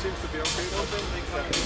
seems to be okay.